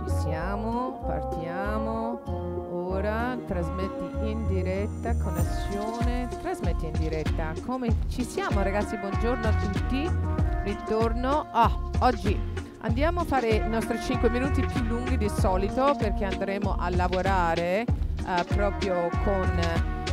Ci siamo, partiamo. Ora trasmetti in diretta, connessione, trasmetti in diretta. Come ci siamo ragazzi? Buongiorno a tutti. Ritorno. Ah, oggi andiamo a fare i nostri 5 minuti più lunghi di solito perché andremo a lavorare eh, proprio con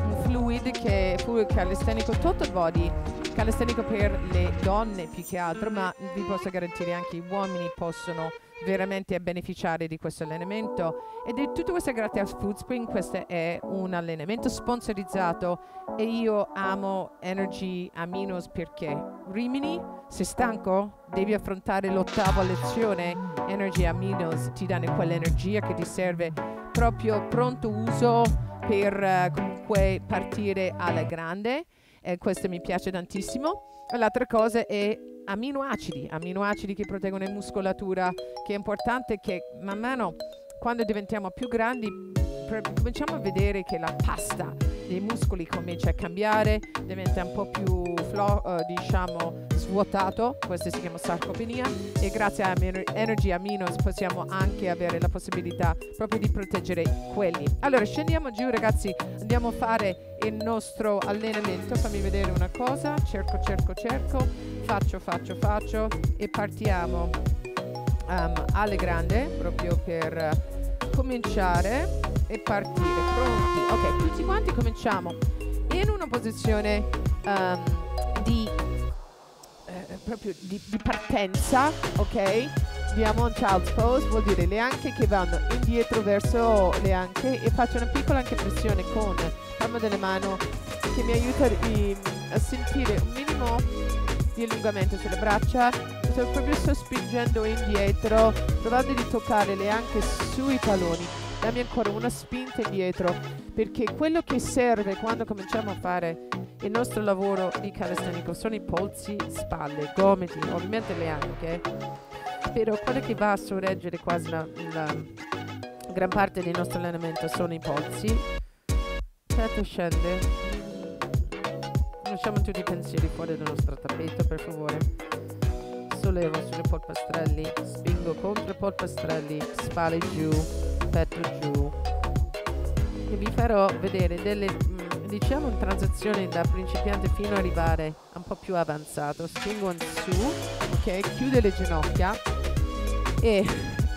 un fluid che è fluid calisthenico total body calisthenico per le donne più che altro, ma vi posso garantire anche gli uomini possono veramente beneficiare di questo allenamento ed è tutto questo grazie a Foodspring questo è un allenamento sponsorizzato e io amo Energy Aminos perché Rimini sei stanco? devi affrontare l'ottava lezione Energy Aminos ti danno quell'energia che ti serve proprio pronto uso per uh, comunque partire alla grande e questo mi piace tantissimo. L'altra cosa è aminoacidi, aminoacidi che proteggono la muscolatura, che è importante che man mano quando diventiamo più grandi cominciamo a vedere che la pasta dei muscoli comincia a cambiare, diventa un po' più flo, uh, diciamo svuotato, questo si chiama sarcopenia e grazie a Energy Aminos possiamo anche avere la possibilità proprio di proteggere quelli. Allora scendiamo giù ragazzi, andiamo a fare il nostro allenamento, fammi vedere una cosa, cerco, cerco, cerco, faccio, faccio, faccio e partiamo um, alle grande proprio per cominciare e partire. Pronti? Ok, tutti quanti cominciamo in una posizione um, di, proprio di, di, partenza, ok? Abbiamo un child's pose, vuol dire le anche che vanno indietro verso le anche e faccio una piccola anche pressione con la palma delle mani che mi aiuta a sentire un minimo di allungamento sulle braccia sto proprio sto spingendo indietro provando di toccare le anche sui taloni dammi ancora una spinta indietro perché quello che serve quando cominciamo a fare il nostro lavoro di calisthenico sono i polsi, spalle, gomiti, ovviamente le anche. Però quello che va a sorreggere quasi la, la gran parte del nostro allenamento sono i polsi. Petto scende. Lasciamo tutti i pensieri fuori dal nostro tappeto per favore. Sollevo sulle polpastrelli spingo contro i polpastrelli spalle giù petto giù. E vi farò vedere delle diciamo in transizione da principiante fino ad arrivare un po' più avanzato. Spingo in su ok chiude le ginocchia e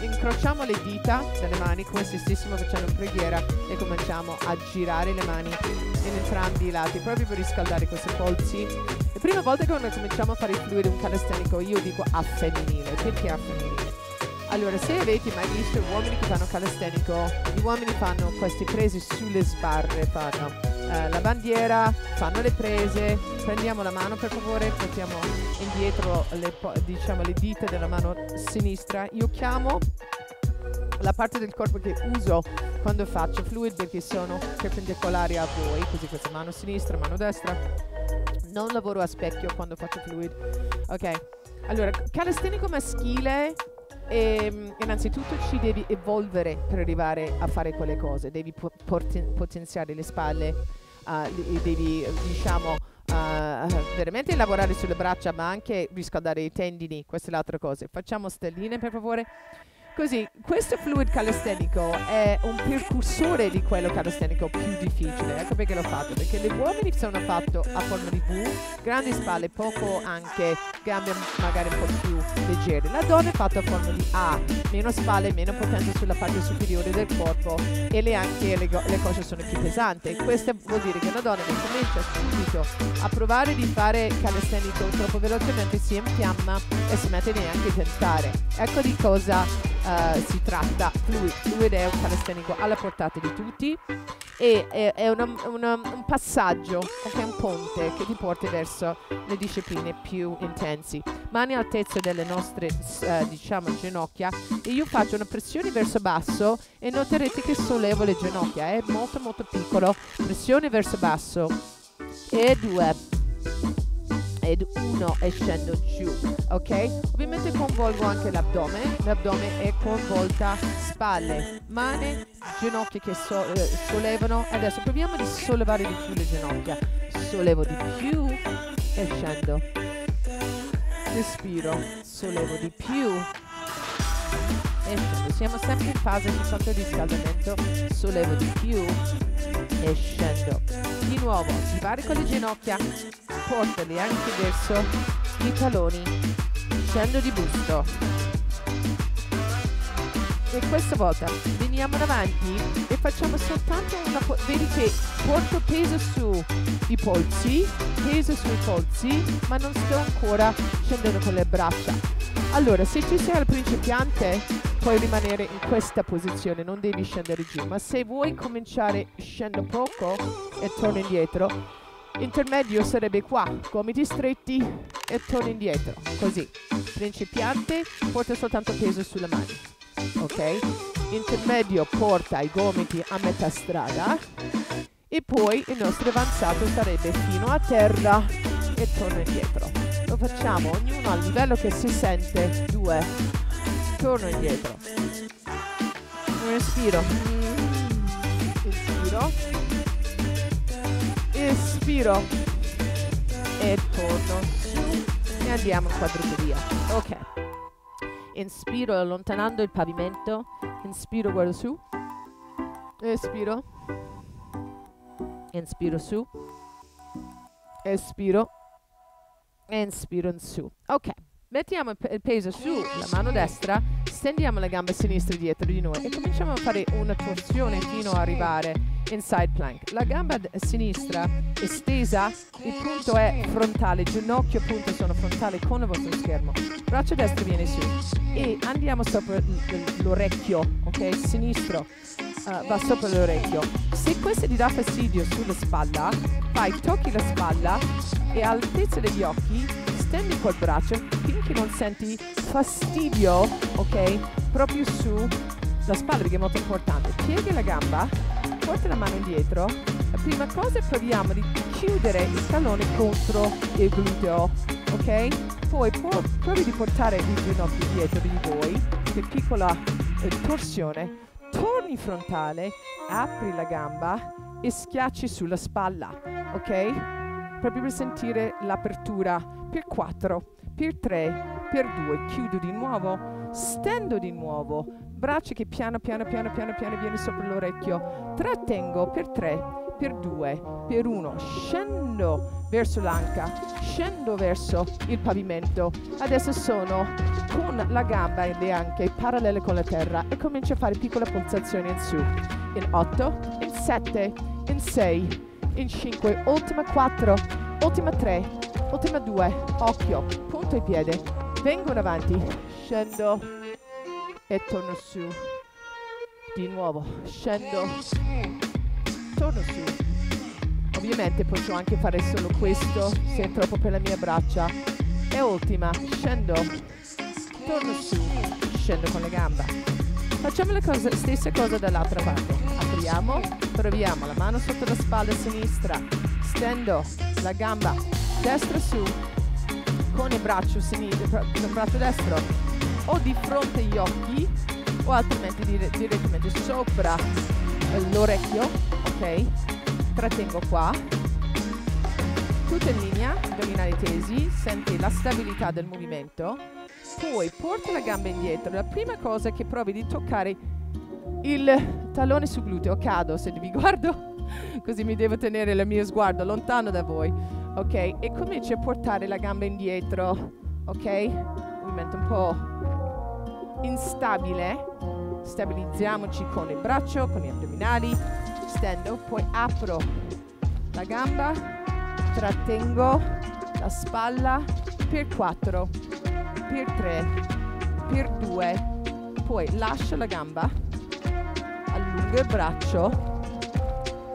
incrociamo le dita delle mani come se stessimo facendo preghiera e cominciamo a girare le mani in entrambi i lati proprio per riscaldare questi polsi. Le prime volte che cominciamo a fare fluido un calistenico io dico a femminile. Perché a femminile? Allora, se avete mai visto uomini che fanno calistenico, gli uomini fanno queste prese sulle sbarre, fanno eh, la bandiera, fanno le prese, prendiamo la mano per favore, portiamo indietro le, diciamo, le dita della mano sinistra. Io chiamo la parte del corpo che uso quando faccio fluid perché sono perpendicolari a voi, così questa mano sinistra, mano destra. Non lavoro a specchio quando faccio fluid. Ok, allora, calistenico maschile ehm, innanzitutto ci devi evolvere per arrivare a fare quelle cose, devi po- poten- potenziare le spalle, uh, devi diciamo uh, veramente lavorare sulle braccia ma anche riscaldare i tendini, queste le altre cose. Facciamo stelline per favore. Così, questo fluid calistenico è un precursore di quello calistenico più difficile. Ecco perché l'ho fatto. Perché le uomini sono fatti a forma di V, grandi spalle, poco anche gambe magari un po' più leggere. La donna è fatta a forma di A, meno spalle, meno potenza sulla parte superiore del corpo e le anche le, le cose sono più pesanti. Questo vuol dire che una donna che comincia subito a provare di fare calistenico troppo velocemente si infiamma e si mette neanche a tentare. Ecco di cosa uh, si tratta, fluid, fluid è un calistenico alla portata di tutti e è, è una, una, un passaggio, okay, un ponte che ti porta verso le discipline più intensi. Mani altezza delle nostre uh, diciamo ginocchia. E io faccio una pressione verso basso e noterete che sollevo le ginocchia, è molto molto piccolo, pressione verso basso. E due ed uno e scendo giù, ok? Ovviamente coinvolgo anche l'addome, l'addome è coinvolta spalle, mani, ginocchia che so, eh, sollevano. Adesso proviamo di sollevare di più le ginocchia. Sollevo di più e scendo. Respiro, sollevo di più e scendo. Siamo sempre in fase di riscaldamento, sollevo di più e scendo. Di nuovo, divarico le ginocchia, portali anche verso i taloni, scendo di busto. E questa volta veniamo davanti e facciamo soltanto una... Vedi che porto peso sui polsi, peso sui polsi, ma non sto ancora scendendo con le braccia. Allora, se tu sei al principiante, puoi rimanere in questa posizione, non devi scendere giù, ma se vuoi cominciare scendo poco e torno indietro, intermedio sarebbe qua, gomiti stretti e torno indietro, così. Principiante porta soltanto peso sulle mani, ok? Intermedio porta i gomiti a metà strada e poi il nostro avanzato sarebbe fino a terra e torno indietro. Lo facciamo ognuno al livello che si sente, due, torno indietro. Respiro. Inspiro. Espiro. E torno. E andiamo in quadrupedia. Ok. Inspiro allontanando il pavimento. Inspiro, guardo su. Espiro. Inspiro su. Espiro. Inspiro in su. Ok. Mettiamo il peso sulla mano destra, stendiamo le gambe sinistre dietro di noi e cominciamo a fare una torsione fino ad arrivare in side plank. La gamba sinistra è stesa, il punto è frontale, ginocchio e punto sono frontali con il vostro schermo. Braccio destro viene su e andiamo sopra l'orecchio, ok? Sinistro uh, va sopra l'orecchio. Se questo ti dà fastidio sulla spalla, fai tocchi la spalla e all'altezza degli occhi stendi col braccio finché non senti fastidio, ok? Proprio su la spalla perché è molto importante. Pieghi la gamba, porta la mano indietro. La prima cosa proviamo di chiudere il tallone contro il gluteo, ok? Poi po- provi di portare il ginocchio dietro di voi, che piccola eh, torsione. Torni frontale, apri la gamba e schiacci sulla spalla, ok? proprio per sentire l'apertura per 4, per 3, per 2, chiudo di nuovo, stendo di nuovo, braccia che piano piano piano piano piano viene sopra l'orecchio, trattengo per 3, per 2, per 1, scendo verso l'anca, scendo verso il pavimento, adesso sono con la gamba e le anche parallele con la terra e comincio a fare piccole pulsazioni in su, in 8, in 7, in 6, in 5, ultima 4, ultima 3, ultima 2, occhio, punto e piede, vengo avanti, scendo. E torno su, di nuovo, scendo, torno su. Ovviamente posso anche fare solo questo se è troppo per le mie braccia. E ultima, scendo, torno su, scendo con le gambe. Facciamo la cosa, stessa cosa dall'altra parte. Apriamo, proviamo la mano sotto la spalla sinistra, stendo la gamba destra su, con il braccio sinistro, il braccio destro o di fronte agli occhi o altrimenti dire, direttamente sopra l'orecchio, ok? Trattengo qua, tutto in linea, addominali tesi, senti la stabilità del movimento, poi porta la gamba indietro, la prima cosa che provi di toccare il tallone sul gluteo, cado se vi guardo, così mi devo tenere il mio sguardo lontano da voi, ok? E cominci a portare la gamba indietro, ok? Movimento un po' instabile, stabilizziamoci con il braccio, con gli addominali, stendo, poi apro la gamba, trattengo la spalla per 4, per 3, per 2, poi lascio la gamba allungo il braccio,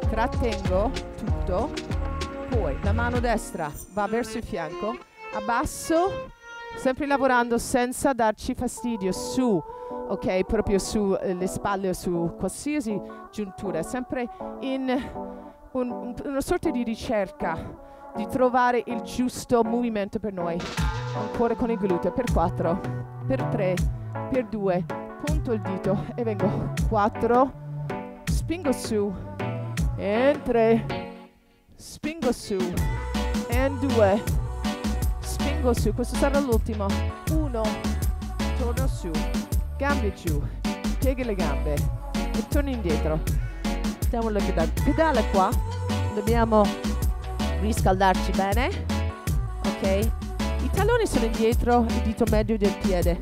trattengo tutto, poi la mano destra va verso il fianco, abbasso, sempre lavorando senza darci fastidio su, ok, proprio sulle eh, spalle o su qualsiasi giuntura, sempre in un, un, una sorta di ricerca di trovare il giusto movimento per noi. Ancora con il gluteo per 4, per 3, per 2, punto il dito e vengo 4, spingo su, e 3, spingo su, e 2, spingo su, questo sarà l'ultimo, 1, torno su, gambe giù, pieghi le gambe. E torni indietro. Mettiamo il pedale qua, dobbiamo riscaldarci bene, ok? I talloni sono indietro, il dito medio del piede,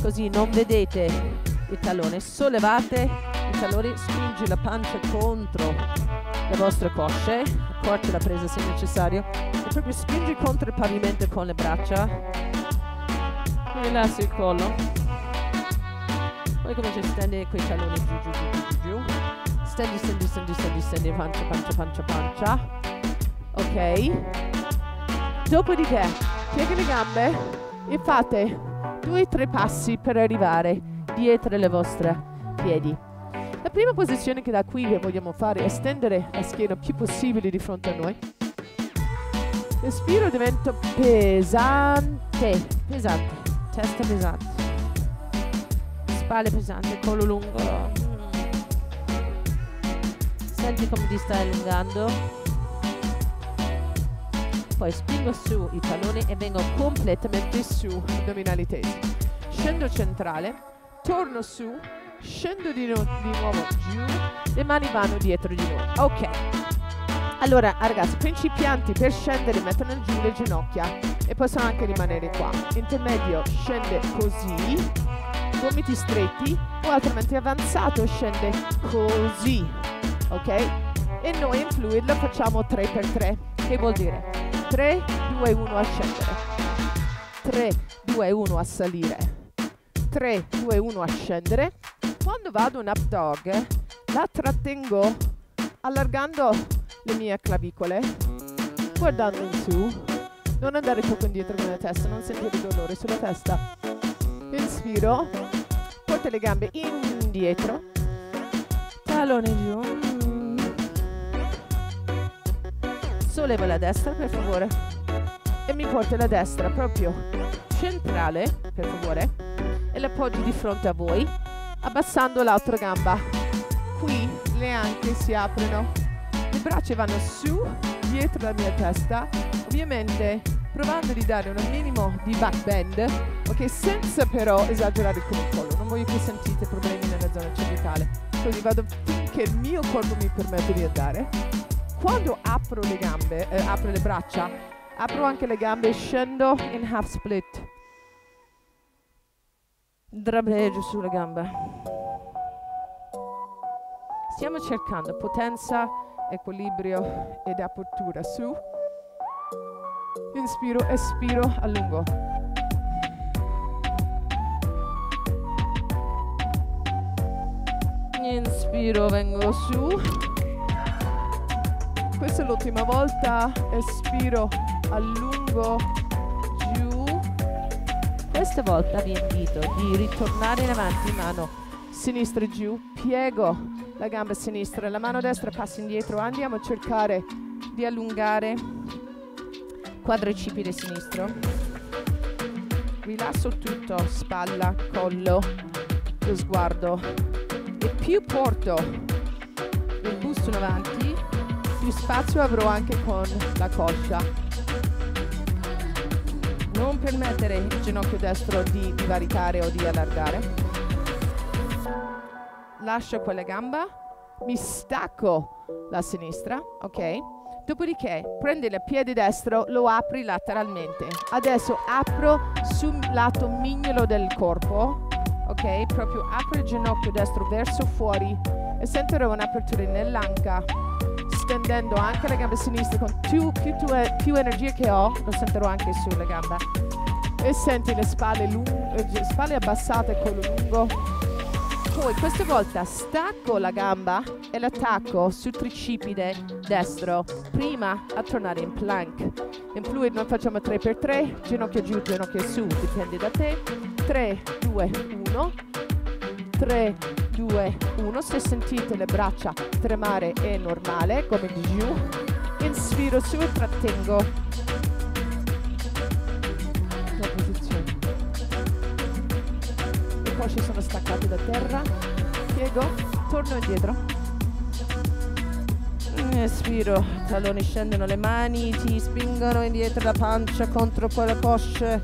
così non vedete il tallone, sollevate. I talloni, spingi la pancia contro le vostre cosce, accorci la presa se necessario, e proprio spingi contro il pavimento con le braccia, rilassi il collo, poi cominci a stendere quei talloni giù, giù, giù, giù, giù, stendi, stendi, stendi, stendi, stendi, pancia, pancia, pancia, pancia, ok? Dopodiché, piega le gambe e fate due o tre passi per arrivare dietro le vostre piedi. La prima posizione che da qui vogliamo fare è stendere la schiena più possibile di fronte a noi. Respiro diventa pesante, pesante, testa pesante, spalle pesante, collo lungo. Senti come ti stai allungando poi spingo su i talloni e vengo completamente su, addominali tesi. Scendo centrale, torno su, scendo di, nu di nuovo giù, le mani vanno dietro di nuovo. Ok. Allora, ragazzi, principianti per scendere mettono giù le ginocchia e possono anche rimanere qua. Intermedio scende così, gomiti stretti o altrimenti avanzato scende così. Ok? E noi in fluid lo facciamo 3x3. Che vuol dire? 3, 2, 1 a scendere. 3, 2, 1 a salire. 3, 2, 1 a scendere. Quando vado in up dog, la trattengo allargando le mie clavicole, guardando in su. Non andare troppo indietro con la testa, non sentire dolore sulla testa. Inspiro, porta le gambe indietro, tallone giù. solleva la destra per favore e mi porta la destra proprio centrale per favore e l'appoggi di fronte a voi abbassando l'altra gamba. Qui le anche si aprono. Le braccia vanno su dietro la mia testa ovviamente provando di dare un minimo di back bend ok senza però esagerare con il collo non voglio che sentite problemi nella zona cervicale. Così vado finché il mio corpo mi permette di andare. Quando apro le gambe, eh, apro le braccia, apro anche le gambe e scendo in half split. Drapeggio sulle gambe. Stiamo cercando potenza, equilibrio ed apertura su. Inspiro, espiro, allungo. Inspiro, vengo su questa è l'ultima volta, espiro, allungo. Questa volta vi invito di ritornare in avanti, mano sinistra giù, piego la gamba sinistra, la mano destra passa indietro, andiamo a cercare di allungare quadricipite sinistro. Rilasso tutto, spalla, collo, lo sguardo e più porto il busto in avanti più spazio avrò anche con la coscia. Non permettere il ginocchio destro di divaricare o di allargare. Lascio quella gamba, mi stacco la sinistra, ok? Dopodiché prendi il piede destro, lo apri lateralmente. Adesso apro sul lato mignolo del corpo, ok? Proprio apro il ginocchio destro verso fuori e sentirò un'apertura nell'anca stendendo anche le gambe sinistre con più, più, più energia che ho, lo sentirò anche sulle gambe. E senti le spalle, lunghe, eh, spalle abbassate, collo lungo. Poi questa volta stacco la gamba e l'attacco sul tricipite destro prima a tornare in plank. In fluid noi facciamo 3x3, ginocchio giù, ginocchio su, dipende da te. 3, 2, 1. 3, 2, 1. Se sentite le braccia tremare è normale, come di giù. Inspiro su e trattengo. La posizione. Le cosce sono staccate da terra. Piego, torno indietro. Espiro, talloni scendono le mani, ti spingono indietro la pancia contro poi le cosce.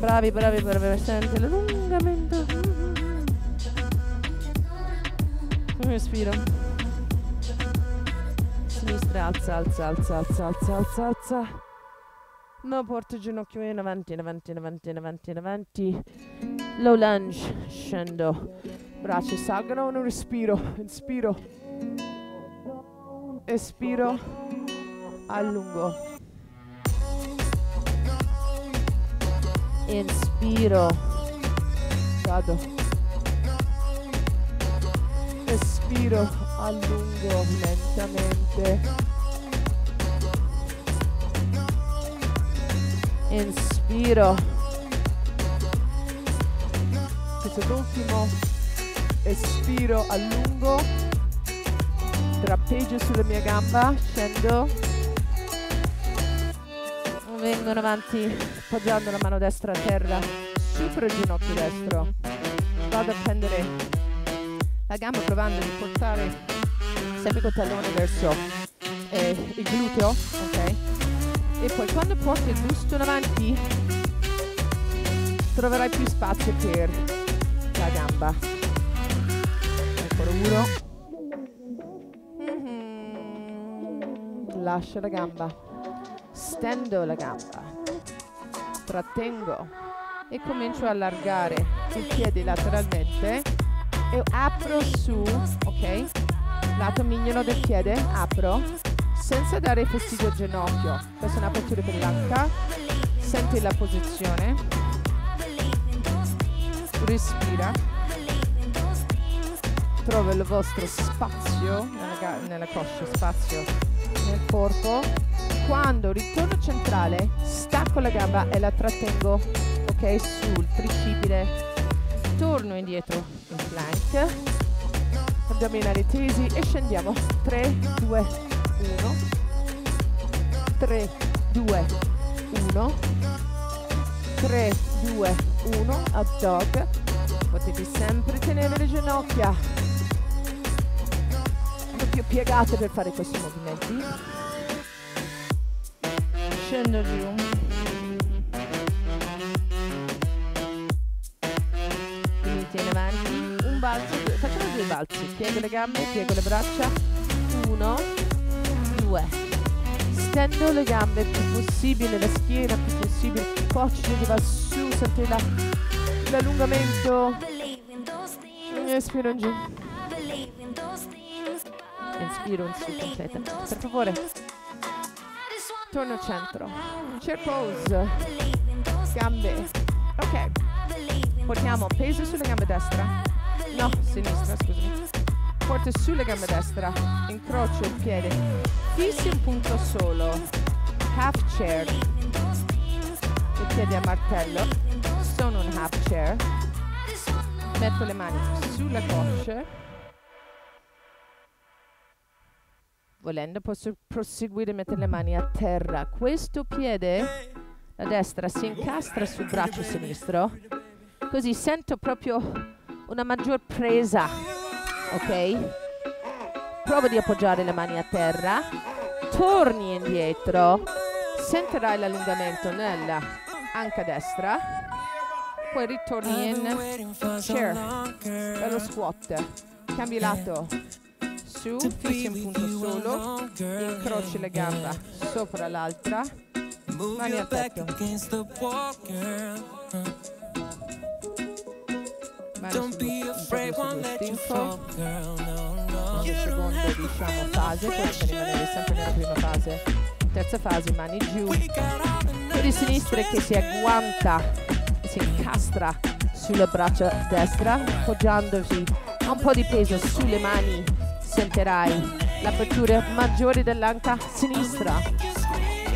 Bravi, bravi, bravi, senti l'allungamento Respiro. Sinistra, alza, alza, alza, alza, alza, alza, alza. No, porto il ginocchio in avanti, in avanti, in avanti, in avanti, in avanti. Low lunge, scendo. Braccia salgono, un respiro, inspiro. Espiro, allungo. Inspiro. Vado. Espiro, allungo lentamente. Inspiro. Questo è l'ultimo. Espiro, allungo. Trappeggio sulla mia gamba, scendo. Vengono avanti, appoggiando la mano destra a terra. Supero il ginocchio destro. Vado a prendere la gamba provando a portare sempre col tallone verso eh, il gluteo, ok? E poi quando porti il busto in avanti troverai più spazio per la gamba. Ancora uno. Mm-hmm. Lascio la gamba. Stendo la gamba. Trattengo e comincio a allargare il piede lateralmente e apro su, ok? Lato mignolo del piede, apro senza dare fastidio al ginocchio. Questa è un'apertura per l'anca. Senti la posizione. Respira. Trova il vostro spazio nella, nella coscia, spazio nel corpo. Quando ritorno centrale, stacco la gamba e la trattengo, ok, sul tricipite. Torno indietro in plank. Addominali tesi e scendiamo. 3, 2, 1. 3, 2, 1. 3, 2, 1. Up dog. Potete sempre tenere le ginocchia più piegate per fare questi movimenti. Scendo giù. Facciamo due balzi. Piego le gambe, piego le braccia. Uno, due. Stendo le gambe più possibile, la schiena più possibile. Coccige che va su, senti la, l'allungamento. Espiro in giù inspiro in su completa. Per favore. Torno al centro. Chair pose. Gambe. Ok. Portiamo peso sulle gambe destra. No, sinistra, scusami. Porto sulle gambe destra. Incrocio il piede. Fissi un punto solo. Half chair. Il piede a martello. Sono un half chair. Metto le mani sulla coscia Volendo posso proseguire mettere le mani a terra. Questo piede, la destra, si incastra sul braccio sinistro. Così sento proprio una maggior presa. Ok? Prova di appoggiare le mani a terra. Torni indietro. Sentirai l'allungamento nella anca destra. Poi ritorni in chair. Bello squat. Cambi lato su, fissi un punto solo, incroci le gambe sopra l'altra, mani al petto. Mani sullo, sullo stinco. Seconda diciamo fase, potete rimanere sempre nella prima fase. Terza fase, mani giù. Per sinistra che si agguanta, si incastra sulle braccia destra, appoggiandosi un po' di peso sulle mani sentirai l'apertura maggiore dell'anca sinistra.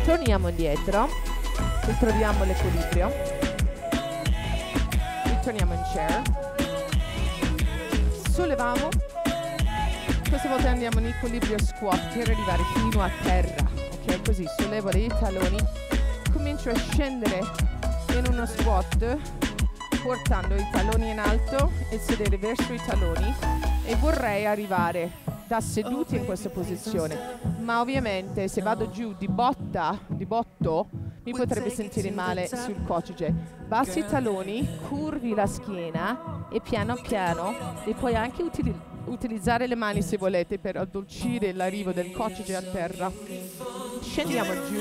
Torniamo indietro, ritroviamo l'equilibrio, ritorniamo in chair, solleviamo, questa volta andiamo in equilibrio squat per arrivare fino a terra, ok? Così sollevo i taloni, comincio a scendere in uno squat portando i taloni in alto e sedere verso i taloni. E vorrei arrivare da seduti in questa posizione, ma ovviamente se vado giù di botta, di botto, mi potrebbe sentire male sul coccige. Bassi i taloni, curvi la schiena e piano piano e puoi anche utili- utilizzare le mani se volete per addolcire l'arrivo del coccyge a terra. Scendiamo giù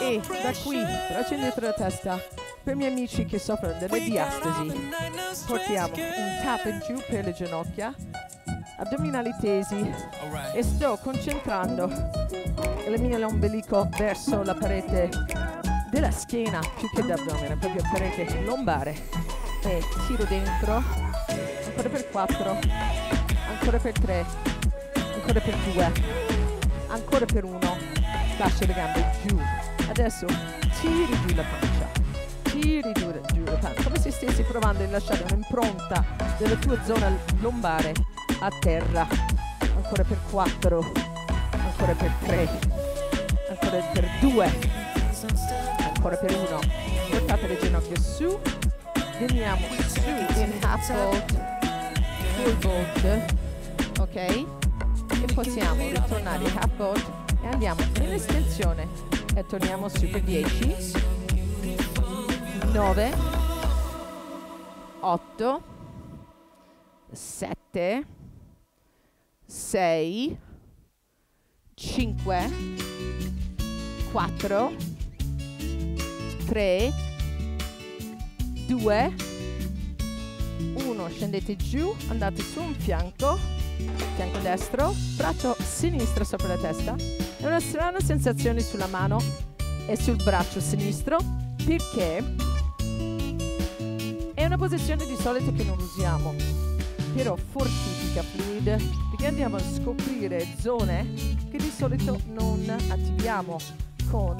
e da qui braccia dietro la testa per i miei amici che soffrono delle diastasi portiamo un tap in giù per le ginocchia addominali tesi. E sto concentrando. Il mio ombelico verso la parete della schiena più che d'addome, proprio parete lombare. E tiro dentro ancora per 4 ancora per 3 ancora per 2 ancora per 1 lascio le gambe giù. Adesso tiri giù la pancia tiri giù, giù la pancia come se stessi provando a lasciare un'impronta della tua zona lombare a terra. Ancora per 4 ancora per 3 ancora per 2 ancora per uno. Portate le ginocchia su. Veniamo su in half bolt full bolt ok? E possiamo ritornare in half bolt e andiamo in estensione e torniamo su per 10 9 8 7 6 5 4 3, 2, 1, scendete giù, andate su un fianco, fianco destro, braccio sinistro sopra la testa. E una strana sensazione sulla mano e sul braccio sinistro perché è una posizione di solito che non usiamo, però fortifica fluid perché andiamo a scoprire zone che di solito non attiviamo con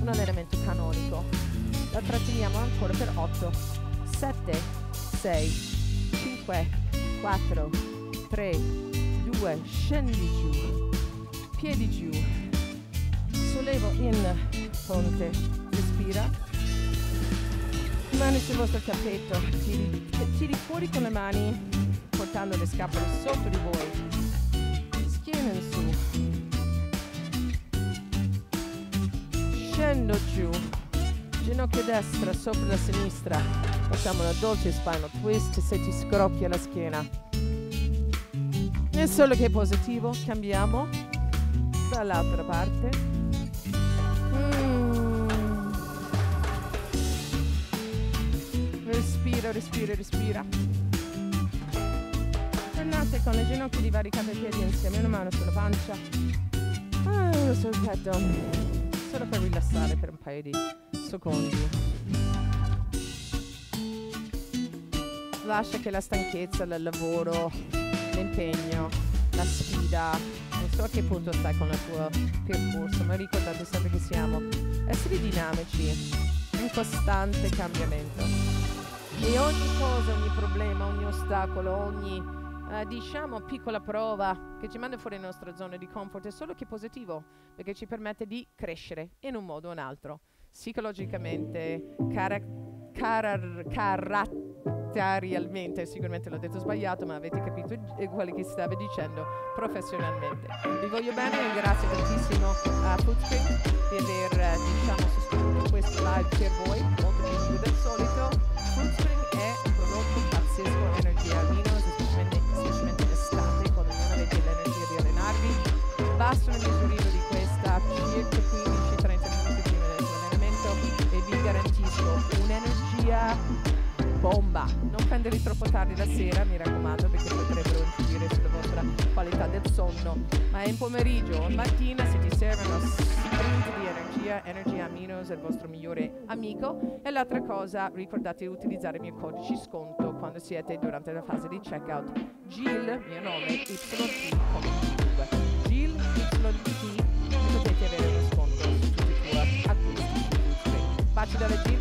un allenamento canonico. La tratteniamo ancora per 8, 7, 6, 5, 4, 3, 2, scendi giù, piedi giù, sollevo in ponte, respira, mani sul vostro tappeto, tiri, tiri fuori con le mani, portando le scapole sotto di voi, scendo giù. Ginocchio destra sopra la sinistra. Facciamo una dolce spinal twist se ti scrocchia la schiena. E solo che è positivo cambiamo dall'altra parte. Mm. respira respira respira. Tornate con le ginocchia di vari capi e piedi insieme una mano sulla pancia. Uno sul petto solo per rilassare per un paio di secondi. Lascia che la stanchezza, il lavoro, l'impegno, la sfida, non so a che punto stai con il tuo percorso, ma ricordate sempre che siamo esseri dinamici, in costante cambiamento. E ogni cosa, ogni problema, ogni ostacolo, ogni eh, diciamo piccola prova che ci manda fuori dalla nostra zona di comfort è solo che positivo perché ci permette di crescere in un modo o un altro. Psicologicamente cara- carar- caratterialmente sicuramente l'ho detto sbagliato ma avete capito quello che stavo dicendo professionalmente. Vi voglio bene e grazie tantissimo a Foodspring di aver eh, diciamo sostenuto questo live per voi molto più del solito bomba. Non prenderli troppo tardi la sera, mi raccomando, perché potrebbero influire sulla vostra qualità del sonno. Ma è in pomeriggio o mattina, se ti servono sprint di energia, Energy Aminos è il vostro migliore amico. E l'altra cosa, ricordate di utilizzare il mio codice sconto quando siete durante la fase di checkout. GIL, mio nome, YT, come GIL, YT, potete avere uno sconto su tutti i tuoi acquisti. Baci dalla GIL.